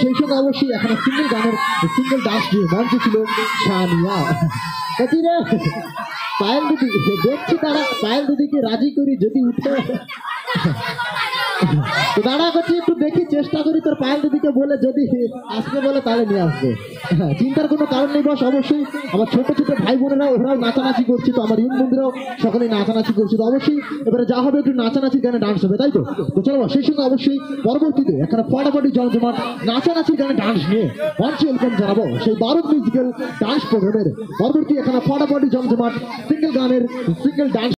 সেই সঙ্গে অবশ্যই এখন সিঙ্গেল গানের সিঙ্গেল ডান্স দিয়ে মঞ্চে ছিল, সানিয়া। কাকি রে পায়েল দিদি, দেখছি তারা, পায়েল দিদিকে রাজি করি যদি উঠে। দাঁড়া করছি একটু দেখি, চেষ্টা করি তোর পায়েল দিদিকে বলে যদি আসবে বলে তাহলে নিয়ে আসবে। হ্যাঁ, চিন্তার কোনো কারণ নেই বস অবশ্যই। আমার ছোট ছোট ভাই বোনেরা ওরাও নাচানাচি করছে তো আমার ইউন বন্ধুরাও সকলেই নাচানাচি করছে তো অবশ্যই। এবারে যা হবে একটু নাচানাচি গানে ডান্স হবে তাই তো? তো চলো সেই সঙ্গে অবশ্যই পরবর্তীতে এখানে ফাটাফাটি জমজমাট নাচানাচি গানে ডান্স নিয়ে মঞ্চে ওয়েলকাম জানাব সেই দারুণ মিউজিক্যাল ডান্স প্রোগ্রামের পরবর্তী এখানে ফাটাফাটি জমজমাট সিঙ্গেল গানের সিঙ্গেল ডান্স